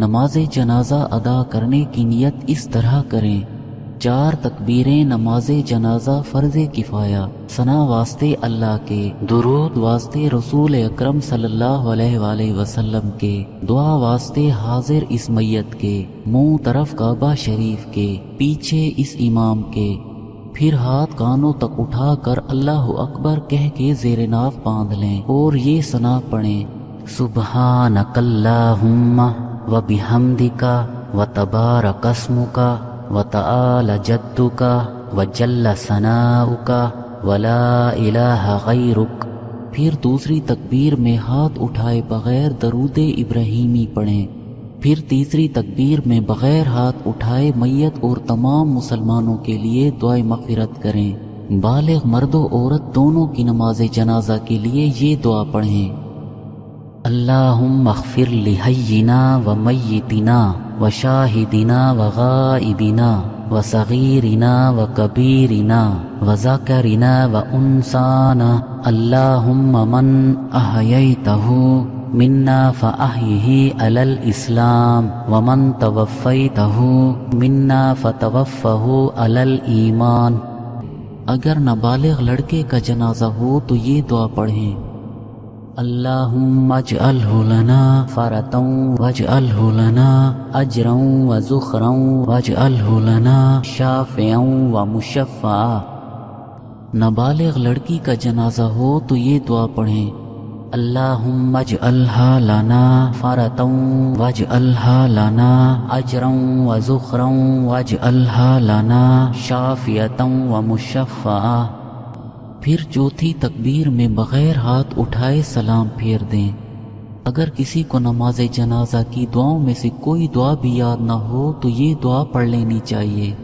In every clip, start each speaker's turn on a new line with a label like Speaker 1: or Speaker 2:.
Speaker 1: नमाज़ जनाजा अदा करने की नियत इस तरह करें। चार तकबीरें नमाज़ जनाजा फ़र्ज़ किफ़ाया। सना वास्ते अल्लाह के, दुरूद वास्ते रसूल अक्रम सल्लल्लाहु वसल्लम के, दुआ वास्ते हाजिर इस मैयत के, मुँह तरफ़ काबा शरीफ के, पीछे इस इमाम के। फिर हाथ कानों तक उठा कर अल्लाह अकबर कह के जेर नाफ बाँध लें और ये सना पढ़ें। सुबह नकल्लाहुम्मा व बिहमदिका व तबारकस्मुका व तआल व जल्ल सनाउका वला इलाहा गैरुक। फिर दूसरी तकबीर में हाथ उठाए बगैर दरूद इब्राहिमी पढ़ें। फिर तीसरी तकबीर में बगैर हाथ उठाए मैयत और तमाम मुसलमानों के लिए दुआ मगफिरत करें। बालग मर्द औरत दोनों की नमाज़ जनाजा के लिए ये दुआ पढ़ें। अल्लाहुम्मगफिर लिहय्यिना व मय्यितिना व शाहिदिना व गाइबिना व सगीरिना व कबीरिना व ज़करिना व उनसाना अल्लाहुम्म मन अहयैतहु मिन्ना फ़अहिही अलल इस्लाम व मन तवफ़ैतहु मिन्ना फ़तवफ़हु अलल ईमान। अगर नाबालिग लड़के का जनाजा हो तो ये दुआ पढ़ें। अल्लाहुम्मजअलहु लना फरतौ वजअलहु लना अजरौ व ज़ुखरौ वजअलहु लना मुशफ़ा नाबालिग लड़की का जनाजा हो तो ये दुआ पढ़ें। अल्लाहुम्मजअलहा लना फरतौ वजअलहा लना अजरौ व ज़ुखरौ वजअलहा व मुशफ़ा फिर चौथी तकबीर में बग़ैर हाथ उठाए सलाम फेर दें। अगर किसी को नमाज़ जनाजा की दुआओं में से कोई दुआ भी याद ना हो तो ये दुआ पढ़ लेनी चाहिए।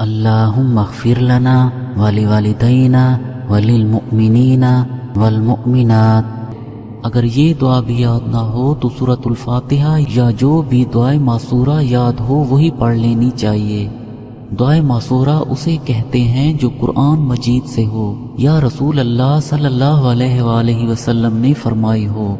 Speaker 1: अल्लाहुम्मगफिर लना वाली वालिदैना वलिल मुमिनीना वल मुमिनात अगर ये दुआ भी याद ना हो तो सूरतुल फातिहा या जो भी दुआ मासूरा याद हो, वही पढ़ लेनी चाहिए। दुआ मासूरा उसे कहते हैं जो कुरान मजीद से हो, या रसूल अल्लाह सल्लल्लाहु अलैहि वसल्लम ने फरमाई हो।